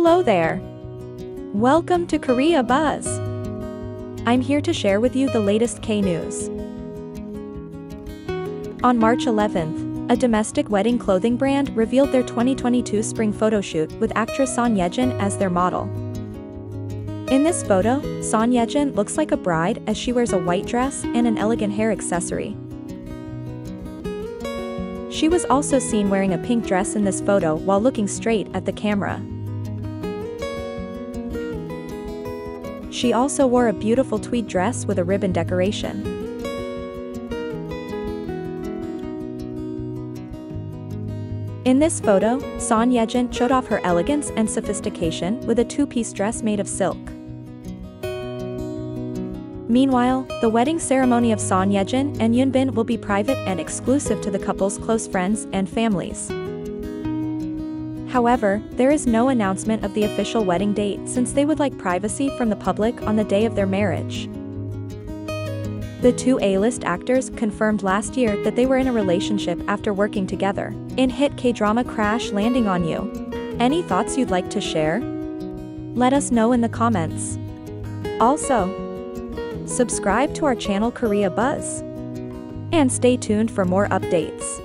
Hello there. Welcome to Korea Buzz. I'm here to share with you the latest K news. On March 11th, a domestic wedding clothing brand revealed their 2022 spring photo shoot with actress Son Yejin as their model. In this photo, Son Yejin looks like a bride as she wears a white dress and an elegant hair accessory. She was also seen wearing a pink dress in this photo while looking straight at the camera. She also wore a beautiful tweed dress with a ribbon decoration. In this photo, Son Yejin showed off her elegance and sophistication with a two-piece dress made of silk. Meanwhile, the wedding ceremony of Son Yejin and Hyun Bin will be private and exclusive to the couple's close friends and families. However, there is no announcement of the official wedding date since they would like privacy from the public on the day of their marriage. The two A-list actors confirmed last year that they were in a relationship after working together in hit K-drama Crash Landing on You. Any thoughts you'd like to share? Let us know in the comments. Also, subscribe to our channel Korea Buzz. And stay tuned for more updates.